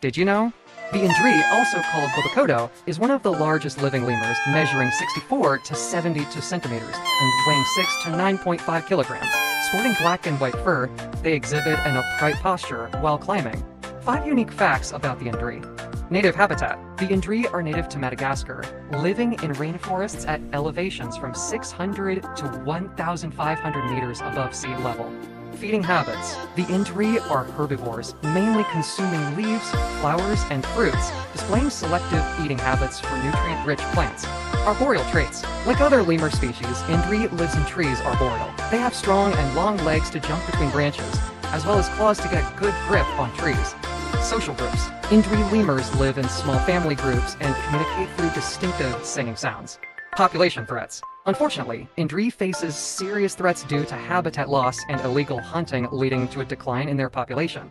Did you know? The Indri, also called Babakoto, is one of the largest living lemurs, measuring 64 to 72 centimeters and weighing 6 to 9.5 kilograms. Sporting black and white fur, they exhibit an upright posture while climbing. Five unique facts about the Indri. Native habitat. The Indri are native to Madagascar, living in rainforests at elevations from 600 to 1,500 meters above sea level. Feeding habits. The Indri are herbivores, mainly consuming leaves, flowers, and fruits, displaying selective eating habits for nutrient-rich plants. Arboreal traits. Like other lemur species, Indri lives in trees arboreal. They have strong and long legs to jump between branches, as well as claws to get good grip on trees. Social groups. Indri lemurs live in small family groups and communicate through distinctive singing sounds. Population threats. Unfortunately, Indri faces serious threats due to habitat loss and illegal hunting leading to a decline in their population.